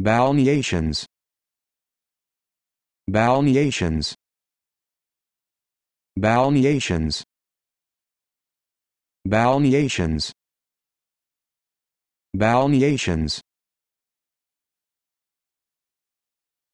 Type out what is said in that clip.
balneations. Balneations. Balneations. Balneations. Balneations.